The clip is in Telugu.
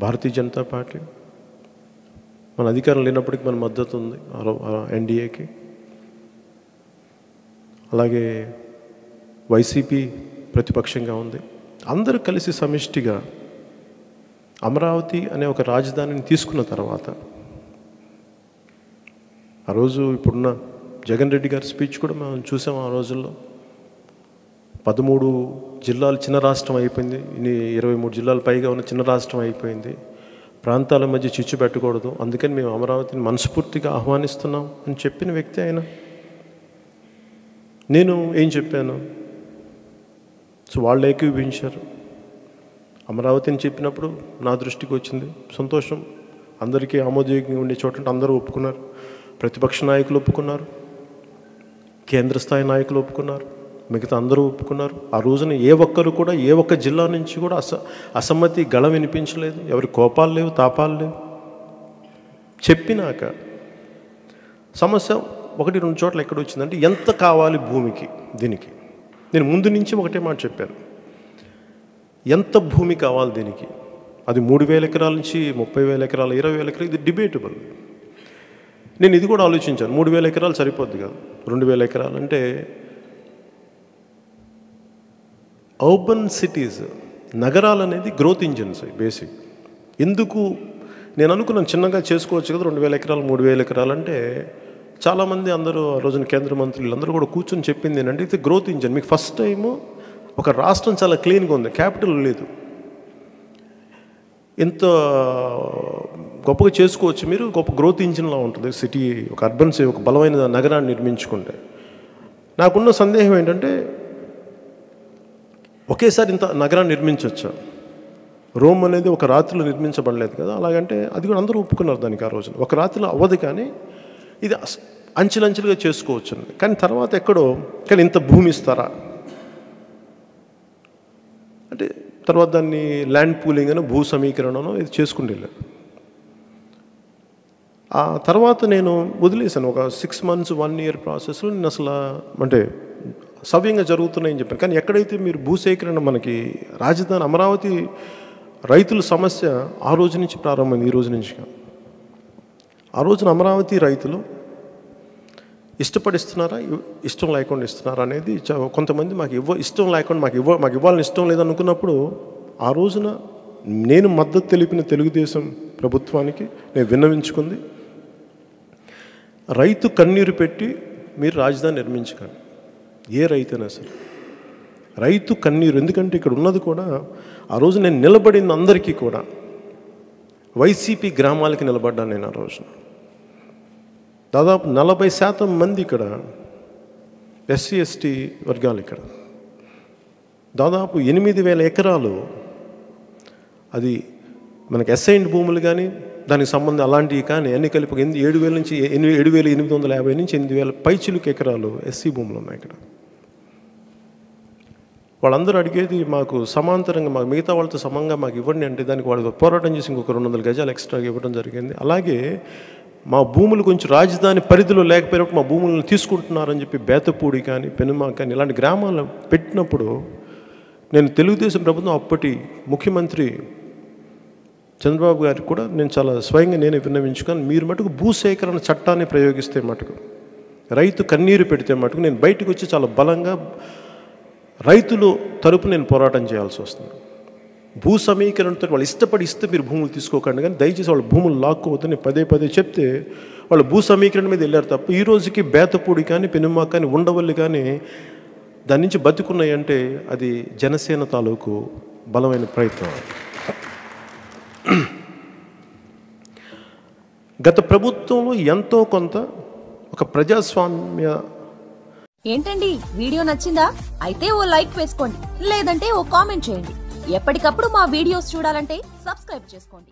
భారతీయ జనతా పార్టీ మన అధికారం లేనప్పటికీ మన మద్దతు ఉంది ఎన్డీఏకి. అలాగే వైసీపీ ప్రతిపక్షంగా ఉంది. అందరూ కలిసి సమిష్టిగా అమరావతి అనే ఒక రాజధానిని తీసుకున్న తర్వాత ఆ రోజు ఇప్పుడున్న జగన్ రెడ్డి గారి స్పీచ్ కూడా మనం చూసాం ఆ రోజుల్లో. పదమూడు జిల్లాలు చిన్న రాష్ట్రం అయిపోయింది. ఇన్ని ఇరవై మూడు జిల్లాలు పైగా ఉన్న చిన్న రాష్ట్రం అయిపోయింది. ప్రాంతాల మధ్య చిచ్చు పెట్టకూడదు. అందుకని మేము అమరావతిని మనస్ఫూర్తిగా ఆహ్వానిస్తున్నాం అని చెప్పిన వ్యక్తి ఆయన. నేను ఏం చెప్పాను? సో వాళ్ళు ఏకీభవించారు. అమరావతిని చెప్పినప్పుడు నా దృష్టికి వచ్చింది సంతోషం. అందరికీ ఆమోదయోగ్యంగా ఉండే చోట అందరూ ఒప్పుకున్నారు. ప్రతిపక్ష నాయకులు ఒప్పుకున్నారు. కేంద్ర స్థాయి నాయకులు ఒప్పుకున్నారు. మిగతా అందరూ ఒప్పుకున్నారు. ఆ రోజున ఏ ఒక్కరు కూడా ఏ ఒక్క జిల్లా నుంచి కూడా అస అసమ్మతి గళ వినిపించలేదు. ఎవరి కోపాలు లేవు తాపాలు లేవు. చెప్పినాక సమస్య ఒకటి రెండు చోట్ల ఎక్కడ వచ్చిందంటే ఎంత కావాలి భూమికి దీనికి. నేను ముందు నుంచి ఒకటే మాట చెప్పాను. ఎంత భూమి కావాలి దీనికి? అది మూడు వేల ఎకరాల నుంచి ముప్పై వేల ఎకరాలు ఇరవై వేల ఎకరాలు ఇది డిబేటబుల్ నేను ఇది కూడా ఆలోచించాను. మూడు వేల ఎకరాలు సరిపోద్ది కాదు. రెండు వేల ఎకరాలు అంటే అర్బన్ సిటీస్ నగరాలు అనేది గ్రోత్ ఇంజిన్స్ బేసిక్ ఎందుకు? నేను అనుకున్నాను చిన్నగా చేసుకోవచ్చు కదా రెండు వేల ఎకరాలు మూడు వేల ఎకరాలు అంటే చాలామంది అందరూ ఆ రోజున కేంద్ర మంత్రులు అందరూ కూడా కూర్చొని చెప్పింది ఏంటంటే ఇది గ్రోత్ ఇంజిన్ మీకు ఫస్ట్ టైము ఒక రాష్ట్రం చాలా క్లీన్గా ఉంది. క్యాపిటల్ లేదు. ఎంత గొప్పగా చేసుకోవచ్చు. మీరు గొప్ప గ్రోత్ ఇంజిన్లా ఉంటుంది. సిటీ ఒక అర్బన్ సిటీ ఒక బలమైన నగరాన్ని నిర్మించుకుంటే. నాకున్న సందేహం ఏంటంటే ఒకేసారి ఇంత నగరాన్ని నిర్మించవచ్చా రోమ్ అనేది ఒక రాత్రిలో నిర్మించబడలేదు కదా. అలాగంటే అది కూడా అందరూ ఒప్పుకున్నారు దానికి ఆ రోజున. ఒక రాత్రిలో అవ్వదు కానీ ఇది అంచెలంచెలుగా చేసుకోవచ్చు కానీ తర్వాత ఎక్కడో కానీ ఇంత భూమి ఇస్తారా? అంటే తర్వాత దాన్ని ల్యాండ్ పూలింగ్ అని భూ సమీకరణను ఇది చేసుకుంటే వెళ్ళారు ఆ తర్వాత నేను వదిలేశాను. ఒక సిక్స్ మంత్స్ వన్ ఇయర్ ప్రాసెస్లో నేను అసలు అంటే సవ్యంగా జరుగుతున్నాయని చెప్పాను. కానీ ఎక్కడైతే మీరు భూసేకరణ మనకి రాజధాని అమరావతి రైతుల సమస్య ఆ రోజు నుంచి ప్రారంభమైంది ఈ రోజు నుంచి ఆ రోజున అమరావతి రైతులు ఇష్టపడిస్తున్నారా ఇష్టం లేకుండా ఇస్తున్నారా అనేది చ- కొంతమంది మాకు ఇవ్వ ఇష్టం లేకుండా మాకు ఇవ్వ మాకు ఇవ్వాలని ఇష్టం లేదనుకున్నప్పుడు ఆ రోజున నేను మద్దతు తెలిపిన తెలుగుదేశం ప్రభుత్వానికి నేను విన్నవించుకుంది. రైతు కన్నీరు పెట్టి మీరు రాజధాని నిర్మించకండి. ఏ రైతైనా సరే. రైతు కన్నీరు ఎందుకంటే ఇక్కడ ఉన్నది కూడా ఆ రోజు నేను నిలబడిన అందరికీ కూడా. వైసీపీ గ్రామాలకి నిలబడ్డాను నేను ఆ రోజున. దాదాపు నలభై శాతం మంది ఇక్కడ ఎస్సీ ఎస్టీ వర్గాలు ఇక్కడ. దాదాపు ఎనిమిది వేల ఎకరాలు అది మనకి అసైన్డ్ భూములు కానీ దానికి సంబంధం అలాంటివి కానీ అన్ని కలిపి ఒక ఎనిమిది ఏడు వేల నుంచి ఎనిమిది ఏడు వేల ఎనిమిది వందల యాభై నుంచి ఎనిమిది వేల పైచిలుకు ఎకరాలు ఎస్సీ భూములు ఉన్నాయి ఇక్కడ. వాళ్ళందరూ అడిగేది మాకు సమాంతరంగా మాకు మిగతా వాళ్ళతో సమంగా మాకు ఇవ్వండి అంటే దానికి వాళ్ళు పోరాటం చేసి ఇంకొక రెండు వందల గజాలు ఎక్స్ట్రాగా ఇవ్వడం జరిగింది. అలాగే మా భూములు కొంచెం రాజధాని పరిధిలో లేకపోయినప్పుడు మా భూములను తీసుకుంటున్నారని చెప్పి బేతపూడి కానీ పెనుమా కానీ ఇలాంటి గ్రామాలు పెట్టినప్పుడు నేను తెలుగుదేశం ప్రభుత్వం అప్పటి ముఖ్యమంత్రి చంద్రబాబు గారికి కూడా నేను చాలా స్వయంగా నేను విన్నవించుకొని మీరు మటుకు భూసేకరణ చట్టాన్ని ప్రయోగిస్తే మటుకు రైతు కన్నీరు పెడితే మటుకు నేను బయటకు వచ్చి చాలా బలంగా రైతులు తరపు నేను పోరాటం చేయాల్సి వస్తుంది. భూ సమీకరణతో వాళ్ళు ఇష్టపడి ఇస్తే మీరు భూములు తీసుకోకండి కానీ దయచేసి వాళ్ళ భూములు లాక్కోవద్దని పదే పదే చెప్తే వాళ్ళు భూ సమీకరణ మీద వెళ్ళారు తప్ప ఈ రోజుకి బేతపూడి కానీ పెనుమా కానీ ఉండవల్లి కానీ దాని నుంచి బతుకున్నాయి అంటే అది జనసేన తాలూకు బలమైన ప్రయత్నం. గత ప్రభుత్వంలో ఎంతో కొంత ఒక ప్రజాస్వామ్య ఏంటండి? వీడియో నచ్చిందా? అయితే ఓ లైక్ వేసుకోండి లేదంటే ఓ కామెంట్ చేయండి. ఎప్పటికప్పుడు మా వీడియోస్ చూడాలంటే సబ్స్క్రైబ్ చేసుకోండి.